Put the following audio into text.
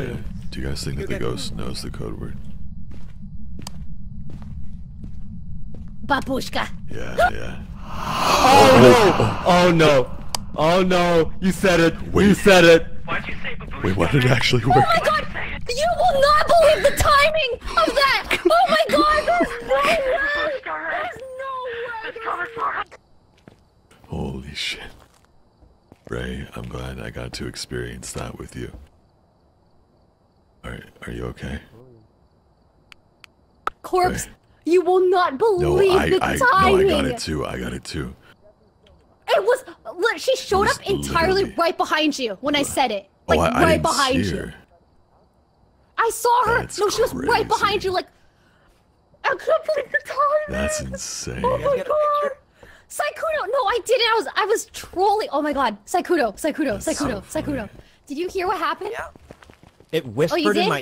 Oh, yeah. Do you guys think that the ghost knows the code word? Babushka. Yeah, yeah. Oh no! Oh no! Oh no! You said it! You said it! Why'd you say babushka? Wait, why did it actually work? Oh my god! You will not believe the timing of that! Oh my god! There's no way! There's no way! It's coming for us. Holy shit. Rae, I'm glad I got to experience that with you. Are, are you okay? Corpse, Rae. you will not No, believe I, the I, no, timing! I got it too. I got it too. It was. Look, she showed up entirely right behind you when I said it. Oh, like oh, I, I right didn't behind see you. I saw her. That's no, she was right behind you. Like I can't believe the timing. That's insane. Oh my god. Sykkuno, no, I didn't. I was, I was trolling. Oh my god, Sykkuno, Sykkuno, That's so Sykkuno, Sykkuno. Did you hear what happened? It Oh, whispered you in my